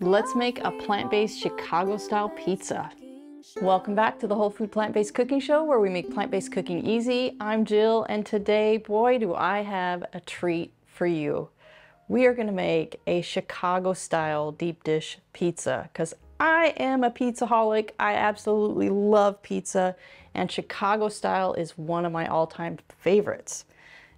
Let's make a plant-based Chicago-style pizza. Welcome back to the Whole Food Plant-Based Cooking Show where we make plant-based cooking easy. I'm Jill and today, boy, do I have a treat for you. We are gonna make a Chicago-style deep dish pizza because I am a pizzaholic. I absolutely love pizza and Chicago style is one of my all-time favorites.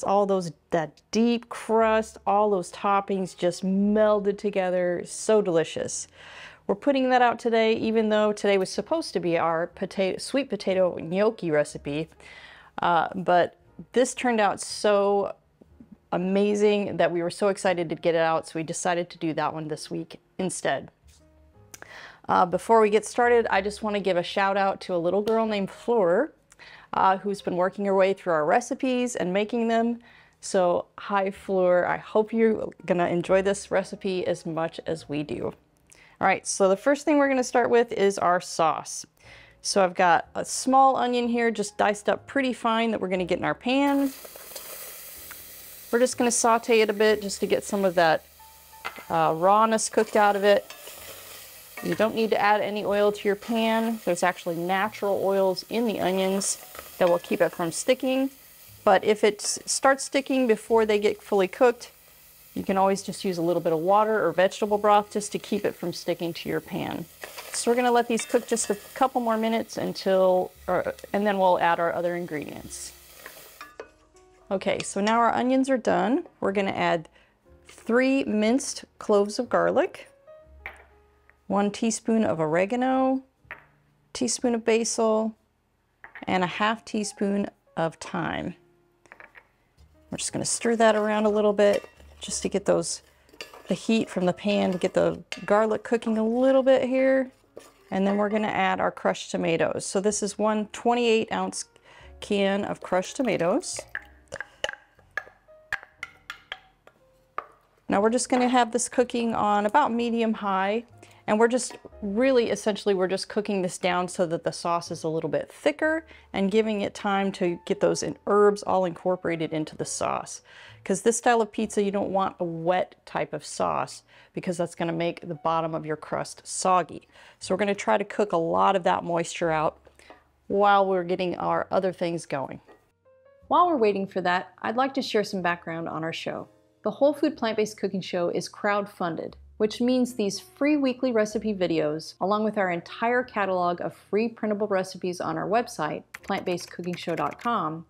It's all those, that deep crust, all those toppings just melded together, so delicious. We're putting that out today, even though today was supposed to be our potato, sweet potato gnocchi recipe. Uh, but this turned out so amazing that we were so excited to get it out, so we decided to do that one this week instead. Uh, before we get started, I just want to give a shout out to a little girl named Fleur uh, who's been working her way through our recipes and making them. So hi Fleur, I hope you're gonna enjoy this recipe as much as we do. All right, so the first thing we're gonna start with is our sauce. So I've got a small onion here, just diced up pretty fine that we're gonna get in our pan. We're just gonna saute it a bit just to get some of that uh, rawness cooked out of it. You don't need to add any oil to your pan. There's actually natural oils in the onions that will keep it from sticking. But if it starts sticking before they get fully cooked, you can always just use a little bit of water or vegetable broth just to keep it from sticking to your pan. So we're gonna let these cook just a couple more minutes until, or, and then we'll add our other ingredients. Okay, so now our onions are done. We're gonna add three minced cloves of garlic, one teaspoon of oregano, teaspoon of basil, and a half teaspoon of thyme. We're just to stir that around a little bit just to get those the heat from the pan to get the garlic cooking a little bit here. And then we're to add our crushed tomatoes. So this is one 28 ounce can of crushed tomatoes. Now we're just to have this cooking on about medium high. And we're just really essentially we're just cooking this down so that the sauce is a little bit thicker and giving it time to get those herbs all incorporated into the sauce. Because this style of pizza, you don't want a wet type of sauce because that's gonna make the bottom of your crust soggy. So we're gonna try to cook a lot of that moisture out while we're getting our other things going. While we're waiting for that, I'd like to share some background on our show. The Whole Food Plant-Based Cooking Show is crowd-funded which means these free weekly recipe videos, along with our entire catalog of free printable recipes on our website, plantbasedcookingshow.com,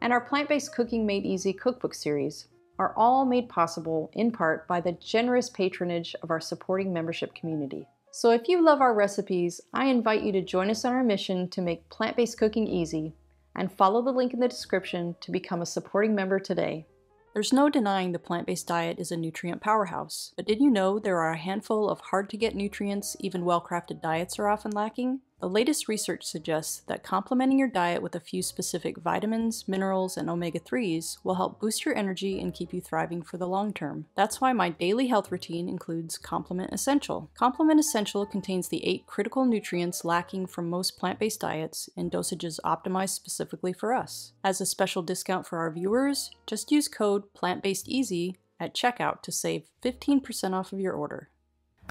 and our Plant-Based Cooking Made Easy cookbook series, are all made possible in part by the generous patronage of our supporting membership community. So if you love our recipes, I invite you to join us on our mission to make plant-based cooking easy and follow the link in the description to become a supporting member today. There's no denying the plant-based diet is a nutrient powerhouse, but did you know there are a handful of hard-to-get nutrients even well-crafted diets are often lacking? The latest research suggests that complementing your diet with a few specific vitamins, minerals, and omega-3s will help boost your energy and keep you thriving for the long term. That's why my daily health routine includes Complement Essential. Complement Essential contains the eight critical nutrients lacking from most plant-based diets in dosages optimized specifically for us. As a special discount for our viewers, just use code PLANTBASEDEASY at checkout to save 15% off of your order.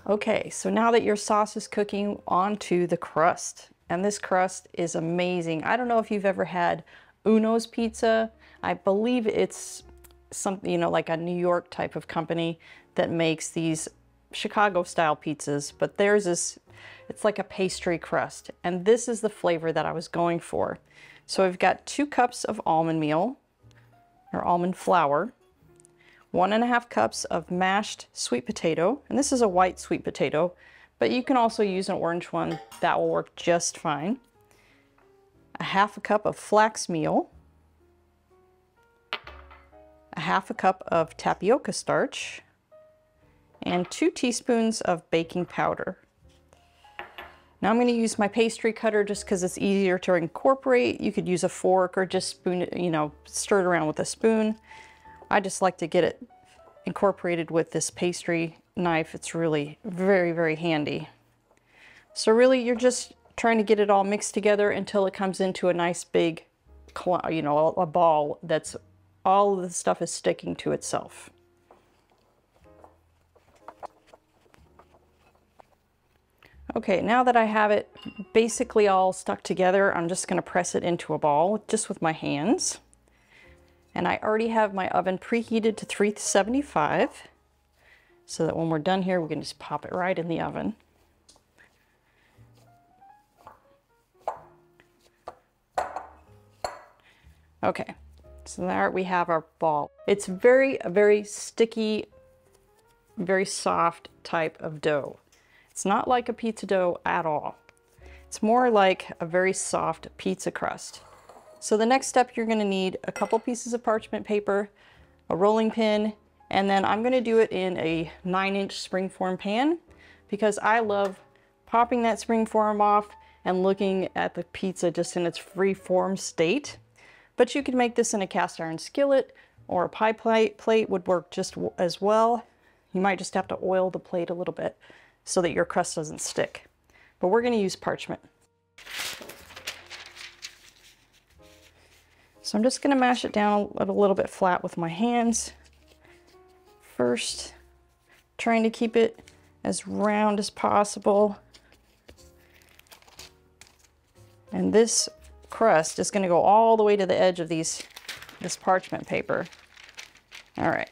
Okay, so now that your sauce is cooking onto the crust, and this crust is amazing. I don't know if you've ever had Uno's Pizza. I believe it's something, you know, like a New York type of company that makes these Chicago style pizzas, but theirs is, it's like a pastry crust. And this is the flavor that I was going for. So I've got two cups of almond meal or almond flour one and a half cups of mashed sweet potato, and this is a white sweet potato, but you can also use an orange one, that will work just fine. A half a cup of flax meal, a half a cup of tapioca starch, and two teaspoons of baking powder. Now I'm going to use my pastry cutter just because it's easier to incorporate. You could use a fork or just spoon it, you know, stir it around with a spoon. I just like to get it incorporated with this pastry knife. It's really very, very handy. So really you're just trying to get it all mixed together until it comes into a nice big, you know, a ball that's all the stuff is sticking to itself. Okay, now that I have it basically all stuck together, I'm just gonna press it into a ball just with my hands. And I already have my oven preheated to 375 so that when we're done here, we can just pop it right in the oven. Okay, so there we have our ball. It's very, very sticky, very soft type of dough. It's not like a pizza dough at all. It's more like a very soft pizza crust. So the next step, you're gonna need a couple pieces of parchment paper, a rolling pin, and then I'm gonna do it in a nine inch springform pan because I love popping that springform off and looking at the pizza just in its free form state. But you could make this in a cast iron skillet or a pie plate, plate would work just as well. You might just have to oil the plate a little bit so that your crust doesn't stick. But we're gonna use parchment. So I'm just gonna mash it down a little bit flat with my hands. First, trying to keep it as round as possible. And this crust is gonna go all the way to the edge of these, this parchment paper. All right.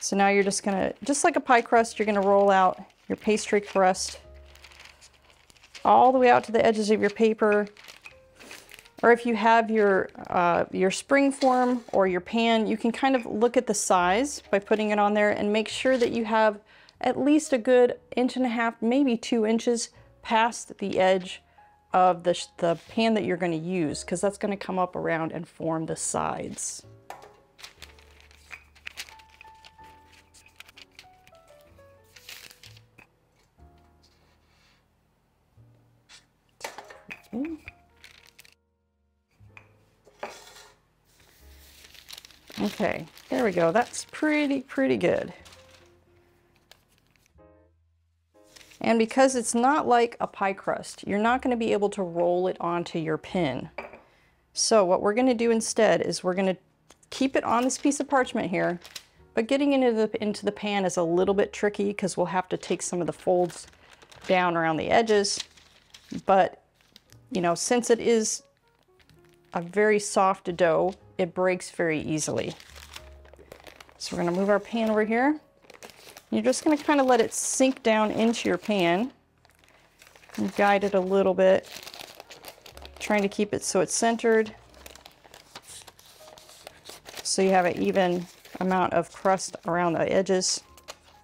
So now you're just gonna, just like a pie crust, you're gonna roll out your pastry crust all the way out to the edges of your paper. Or if you have your, uh, your spring form or your pan, you can kind of look at the size by putting it on there and make sure that you have at least a good inch and a half, maybe two inches past the edge of the, the pan that you're going to use because that's going to come up around and form the sides. Okay, there we go. That's pretty, pretty good. And because it's not like a pie crust, you're not going to be able to roll it onto your pin. So what we're going to do instead is we're going to keep it on this piece of parchment here, but getting into the, into the pan is a little bit tricky because we'll have to take some of the folds down around the edges. But, you know, since it is a very soft dough, it breaks very easily. So we're going to move our pan over here. You're just going to kind of let it sink down into your pan and guide it a little bit, trying to keep it so it's centered so you have an even amount of crust around the edges,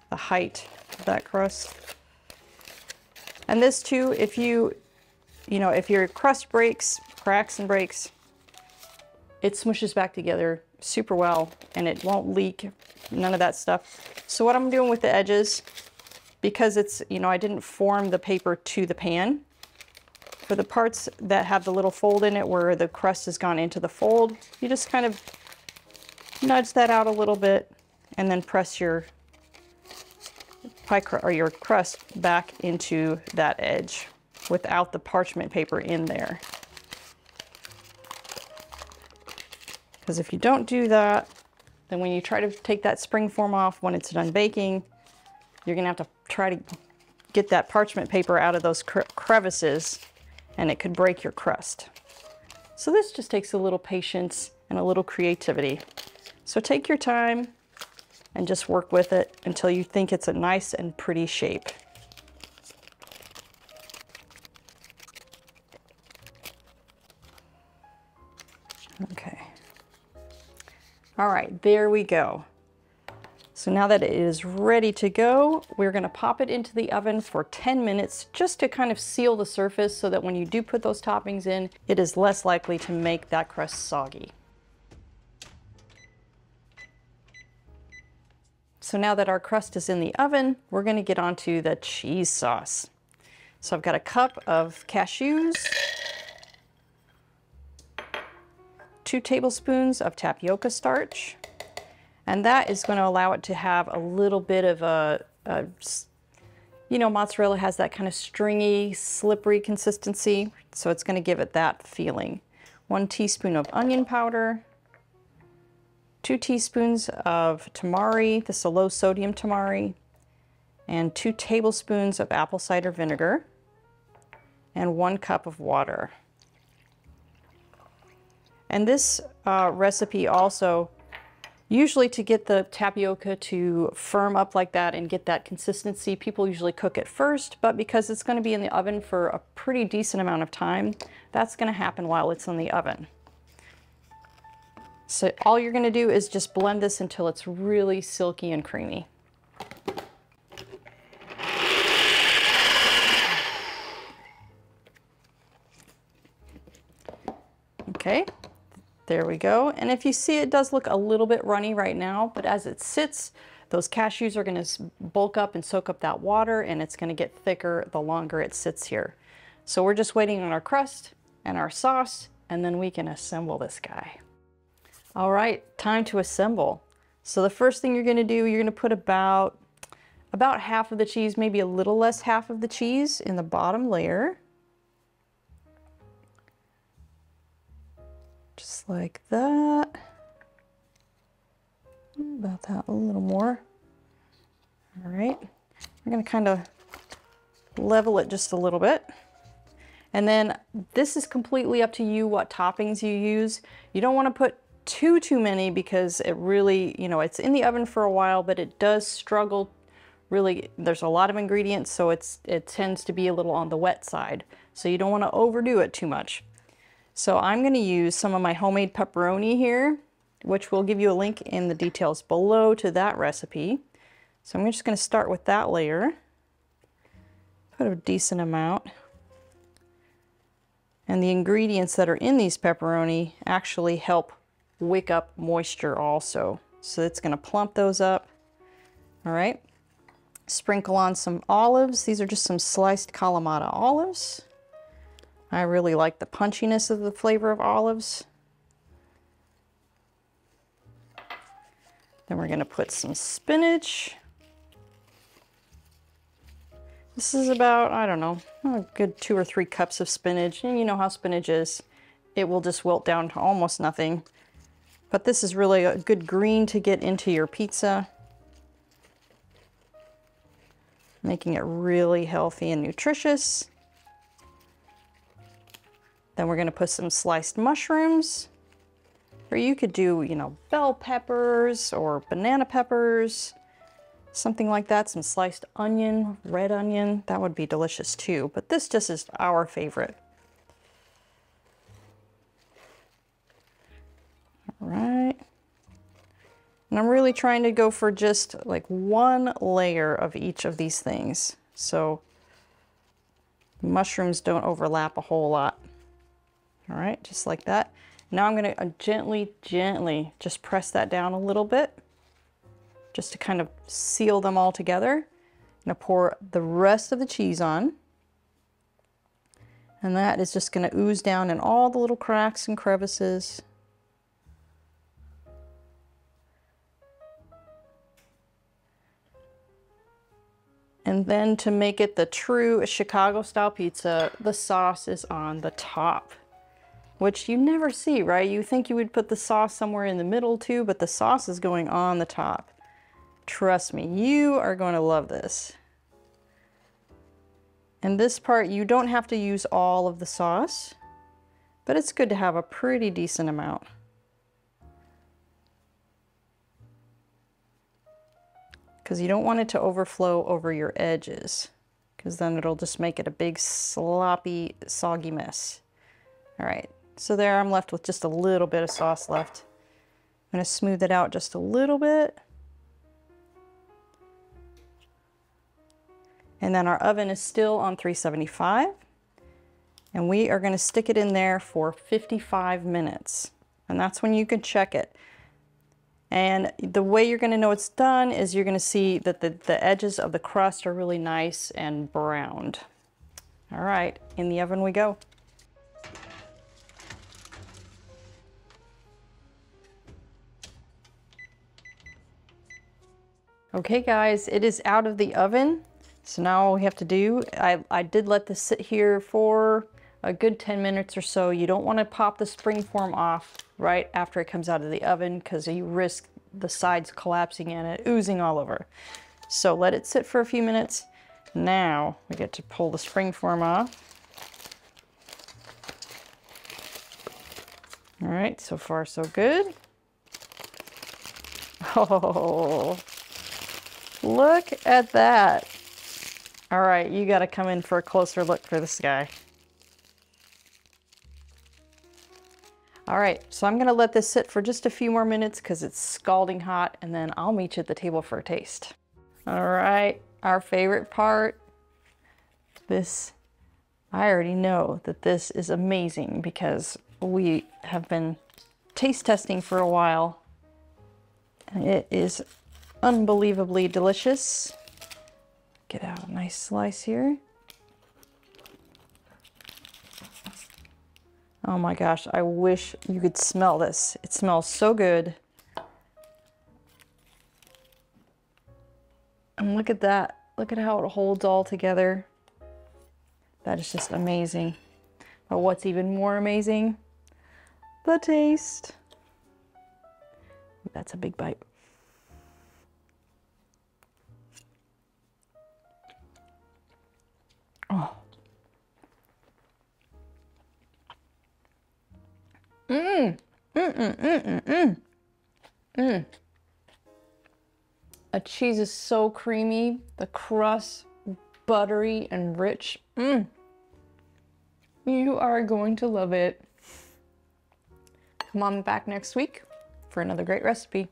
the height of that crust. And this too, if you, you know, if your crust breaks, cracks and breaks, it smushes back together super well and it won't leak, none of that stuff. So what I'm doing with the edges, because it's, you know, I didn't form the paper to the pan, for the parts that have the little fold in it where the crust has gone into the fold, you just kind of nudge that out a little bit and then press your pie or your crust back into that edge without the parchment paper in there. Because if you don't do that, then when you try to take that spring form off when it's done baking, you're gonna have to try to get that parchment paper out of those crevices and it could break your crust. So this just takes a little patience and a little creativity. So take your time and just work with it until you think it's a nice and pretty shape. All right, there we go. So now that it is ready to go, we're gonna pop it into the oven for 10 minutes just to kind of seal the surface so that when you do put those toppings in, it is less likely to make that crust soggy. So now that our crust is in the oven, we're gonna get onto the cheese sauce. So I've got a cup of cashews, two tablespoons of tapioca starch. And that is going to allow it to have a little bit of a, a, you know, mozzarella has that kind of stringy, slippery consistency. So it's going to give it that feeling. One teaspoon of onion powder, two teaspoons of tamari, this is a low sodium tamari, and two tablespoons of apple cider vinegar and one cup of water. And this uh, recipe also, usually to get the tapioca to firm up like that and get that consistency, people usually cook it first, but because it's gonna be in the oven for a pretty decent amount of time, that's gonna happen while it's in the oven. So all you're gonna do is just blend this until it's really silky and creamy. Okay, there we go. And if you see, it does look a little bit runny right now, but as it sits, those cashews are gonna bulk up and soak up that water and it's gonna get thicker the longer it sits here. So we're just waiting on our crust and our sauce, and then we can assemble this guy. All right, time to assemble. So the first thing you're gonna do, you're gonna put about, about half of the cheese, maybe a little less half of the cheese in the bottom layer. Just like that. About that, a little more. All right, we're gonna kind of level it just a little bit. And then this is completely up to you what toppings you use. You don't wanna put too, too many because it really, you know, it's in the oven for a while, but it does struggle really, there's a lot of ingredients, so it's it tends to be a little on the wet side. So you don't want to overdo it too much. So I'm going to use some of my homemade pepperoni here, which will give you a link in the details below to that recipe. So I'm just going to start with that layer. Put a decent amount. And the ingredients that are in these pepperoni actually help wick up moisture also. So it's gonna plump those up. All right. Sprinkle on some olives. These are just some sliced Kalamata olives. I really like the punchiness of the flavor of olives. Then we're gonna put some spinach. This is about, I don't know, a good two or three cups of spinach. And you know how spinach is. It will just wilt down to almost nothing. But this is really a good green to get into your pizza. Making it really healthy and nutritious. Then we're gonna put some sliced mushrooms. Or you could do, you know, bell peppers or banana peppers, something like that. Some sliced onion, red onion, that would be delicious too. But this just is our favorite. All right. And I'm really trying to go for just like one layer of each of these things. So mushrooms don't overlap a whole lot. All right, just like that. Now I'm gonna uh, gently, gently just press that down a little bit just to kind of seal them all together. I'm gonna pour the rest of the cheese on. And that is just gonna ooze down in all the little cracks and crevices. And then to make it the true Chicago style pizza, the sauce is on the top, which you never see, right? You think you would put the sauce somewhere in the middle too, but the sauce is going on the top. Trust me, you are going to love this. And this part, you don't have to use all of the sauce, but it's good to have a pretty decent amount. because you don't want it to overflow over your edges because then it'll just make it a big sloppy soggy mess. All right, so there I'm left with just a little bit of sauce left. I'm gonna smooth it out just a little bit. And then our oven is still on 375 and we are gonna stick it in there for 55 minutes. And that's when you can check it. And the way you're gonna know it's done is you're gonna see that the, the edges of the crust are really nice and browned. All right, in the oven we go. Okay guys, it is out of the oven. So now all we have to do, I, I did let this sit here for a good 10 minutes or so. You don't want to pop the spring form off right after it comes out of the oven because you risk the sides collapsing and it oozing all over. So let it sit for a few minutes. Now we get to pull the spring form off. All right, so far so good. Oh, look at that. All right, you got to come in for a closer look for this guy. All right, so I'm gonna let this sit for just a few more minutes because it's scalding hot and then I'll meet you at the table for a taste. All right, our favorite part. This, I already know that this is amazing because we have been taste testing for a while. And it is unbelievably delicious. Get out a nice slice here. Oh my gosh, I wish you could smell this. It smells so good. And look at that. Look at how it holds all together. That is just amazing. But what's even more amazing? The taste. That's a big bite. Mmm, mmm, mmm. Mmm. A cheese is so creamy. The crust, buttery and rich. Mmm. You are going to love it. Come on back next week for another great recipe.